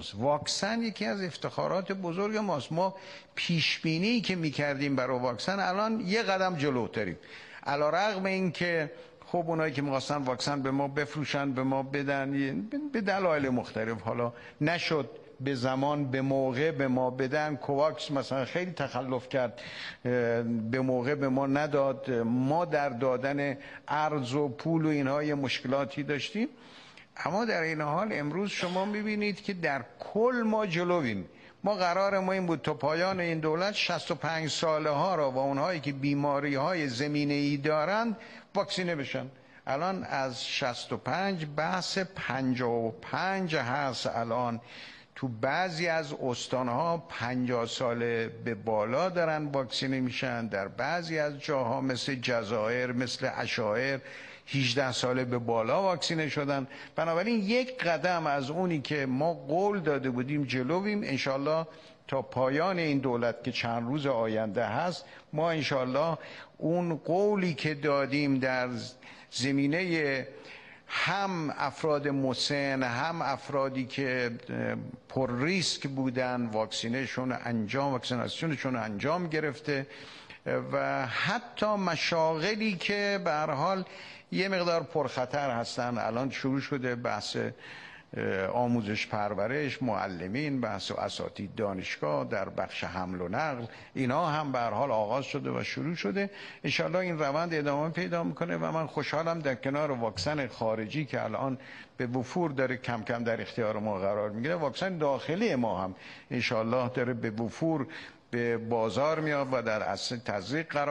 ماست. واکسن یکی از افتخارات بزرگ ماست. ما پیش بینی که می‌کردیم برای واکسن الان یه قدم جلوتریم. علا رغم این که خب اونایی که می‌خواستن واکسن به ما بفروشن به ما بدن به دلایل مختلف. حالا نشد به زمان به موقع به ما بدن. کوواکس مثلا خیلی تخلف کرد. به موقع به ما نداد. ما در دادن ارز و پول و اینها یه مشکلاتی داشتیم. اما در این حال امروز شما می‌بینید که در کل ما جلویم. ما قرار ما این بود تا پایان این دولت 65 ساله ها را و اونهایی که بیماری های زمینه ای دارند واکسینه بشن. الان از 65 بحث 55 هست الان. تو بعضی از استانها 50 ساله به بالا دارن واکسینه میشن. در بعضی از جاها مثل جزایر مثل اشایر 18 ساله به بالا واکسینه شدن. بنابراین یک قدم از اونی که ما قول داده بودیم جلویم. انشالله تا پایان این دولت که چند روز آینده هست ما انشالله اون قولی که دادیم در زمینه هم افراد مسن هم افرادی که پر ریسک بودن واکسینشون انجام واکسیناسیونشون انجام گرفته و حتی مشاغلی که به حال یه مقدار پرخطر هستن الان شروع شده بحث آموزش پرورش معلمین بحث و اساتید دانشگاه در بخش حمل و نقل اینا هم به حال آغاز شده و شروع شده. انشالله این روند ادامه پیدا می‌کنه و من خوشحالم در کنار واکسن خارجی که الان به وفور داره کم کم در اختیار ما قرار می‌گیره واکسن داخلی ما هم انشالله داره به وفور به بازار میاد و در اصل تزریق قرار